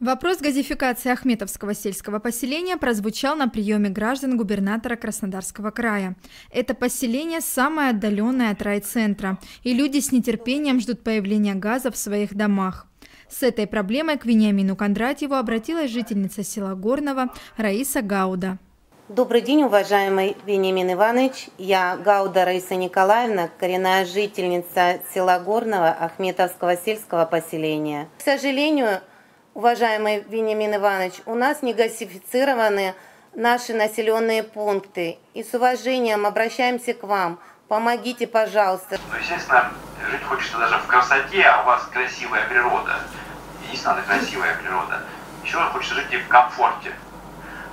Вопрос газификации Ахметовского сельского поселения прозвучал на приеме граждан губернатора Краснодарского края. Это поселение самое отдаленное от райцентра, и люди с нетерпением ждут появления газа в своих домах. С этой проблемой к Вениамину Кондратьеву обратилась жительница села Горного Раиса Гауда. Добрый день, уважаемый Вениамин Иванович. Я Гауда Раиса Николаевна, коренная жительница села Горного Ахметовского сельского поселения. К сожалению, уважаемый Вениамин Иванович, у нас не газифицированы наши населенные пункты. И с уважением обращаемся к вам. Помогите, пожалуйста. Ну, естественно, жить хочется даже в красоте, а у вас красивая природа. Действительно красивая природа. Еще хочется жить и в комфорте.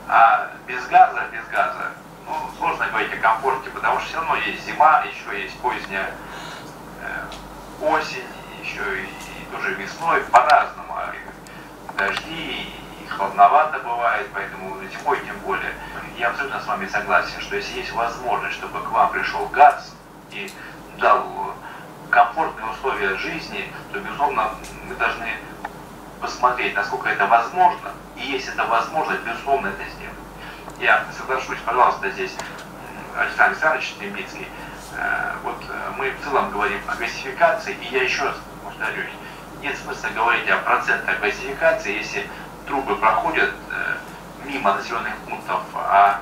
А без газа, без газа, ну, сложно говорить о комфорте, потому что все равно есть зима, еще есть поздняя э, осень, еще и, и тоже весной, по-разному дожди, и холодновато бывает, поэтому зимой тем более. Я абсолютно с вами согласен, что если есть возможность, чтобы к вам пришел газ и дал комфортные условия жизни, то, безусловно, мы должны посмотреть, насколько это возможно, и если это возможно, безусловно, это сделать. Я соглашусь, пожалуйста, здесь Александр Александрович Тембицкий, э, вот э, мы в целом говорим о газификации, и я еще раз повторюсь, нет смысла говорить о процентах газификации, если трубы проходят э, мимо населенных пунктов, а,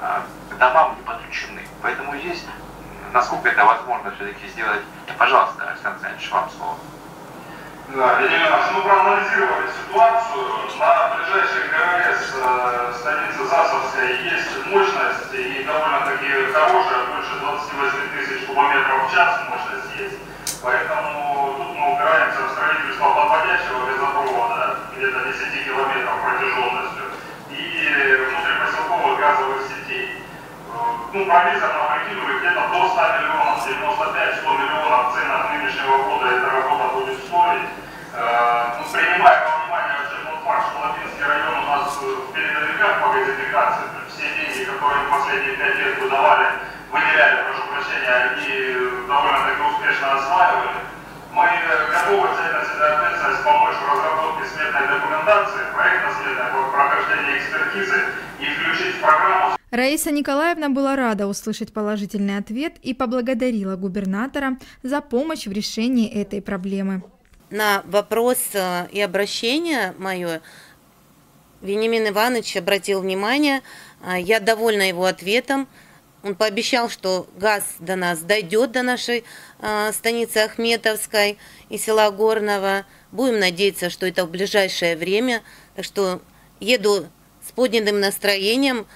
а к домам не подключены. Поэтому здесь, насколько это возможно все-таки сделать, пожалуйста, Александр Александрович, вам слово. Да, мы проанализировали ситуацию. На ближайшей ГРС э, станицы Засовская есть мощность и довольно-таки хорошая, больше 28 тысяч кубометров в час мощность есть. Поэтому Провизорно прикидывали где-то до 100 миллионов, 95-100 миллионов в ценах нынешнего года эта работа будет стоить. Ну, принимая во внимание вообще тот факт, что Латинский район у нас в передовиках по газификации, все деньги, которые в последние 5 лет выдавали, выделяли, прошу прощения, они довольно-таки успешно осваивали. Мы готовы взять на себя ответственность помочь в разработке сметной документации, проектно-сметной прохождения экспертизы и включить в программу Раиса Николаевна была рада услышать положительный ответ и поблагодарила губернатора за помощь в решении этой проблемы. На вопрос э, и обращение мое Вениамин Иванович обратил внимание, э, я довольна его ответом, он пообещал, что газ до нас дойдет, до нашей э, станицы Ахметовской и села Горного. Будем надеяться, что это в ближайшее время. Так что еду с поднятым настроением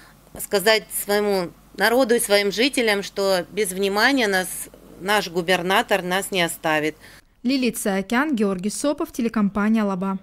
сказать своему народу и своим жителям, что без внимания нас наш губернатор нас не оставит. Лилит Саакян, Георгий Сопов, телекомпания «Лаба».